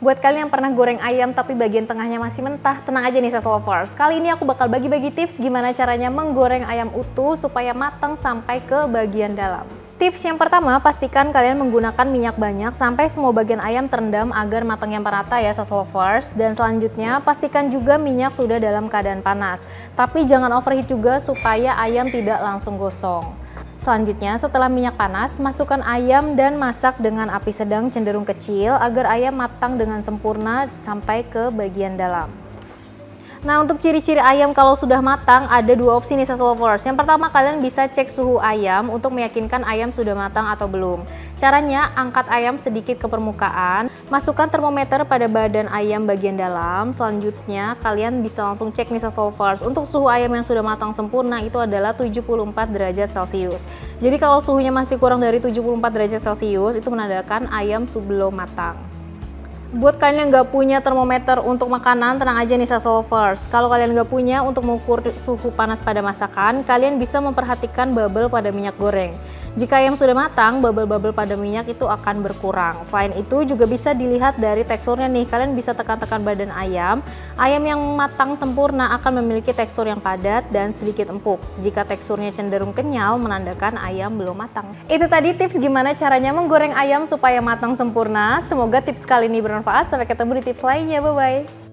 Buat kalian yang pernah goreng ayam tapi bagian tengahnya masih mentah, tenang aja nih Lovers. Kali ini aku bakal bagi-bagi tips gimana caranya menggoreng ayam utuh supaya matang sampai ke bagian dalam. Tips yang pertama, pastikan kalian menggunakan minyak banyak sampai semua bagian ayam terendam agar matangnya merata ya Lovers. Dan selanjutnya, pastikan juga minyak sudah dalam keadaan panas. Tapi jangan overheat juga supaya ayam tidak langsung gosong. Selanjutnya, setelah minyak panas, masukkan ayam dan masak dengan api sedang cenderung kecil agar ayam matang dengan sempurna sampai ke bagian dalam. Nah untuk ciri-ciri ayam kalau sudah matang ada dua opsi nih sasa lovers. Yang pertama kalian bisa cek suhu ayam untuk meyakinkan ayam sudah matang atau belum. Caranya angkat ayam sedikit ke permukaan, masukkan termometer pada badan ayam bagian dalam. Selanjutnya kalian bisa langsung cek nih sasa lovers. Untuk suhu ayam yang sudah matang sempurna itu adalah 74 derajat celcius. Jadi kalau suhunya masih kurang dari 74 derajat celcius itu menandakan ayam sebelum matang. Buat kalian yang nggak punya termometer untuk makanan, tenang aja nih Sasa Lovers. Kalau kalian nggak punya untuk mengukur suhu panas pada masakan, kalian bisa memperhatikan bubble pada minyak goreng. Jika ayam sudah matang, bubble-bubble pada minyak itu akan berkurang. Selain itu juga bisa dilihat dari teksturnya nih. Kalian bisa tekan-tekan badan ayam. Ayam yang matang sempurna akan memiliki tekstur yang padat dan sedikit empuk. Jika teksturnya cenderung kenyal, menandakan ayam belum matang. Itu tadi tips gimana caranya menggoreng ayam supaya matang sempurna. Semoga tips kali ini bermanfaat. Sampai ketemu di tips lainnya. Bye-bye.